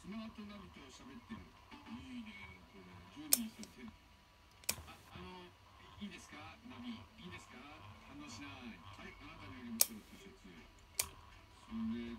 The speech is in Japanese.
スマートナビと喋ってる。いいねこれジョニーさんてああのいいですか？ナビいいですか？反応しない。はいあなたにあげましょう T シャツそれ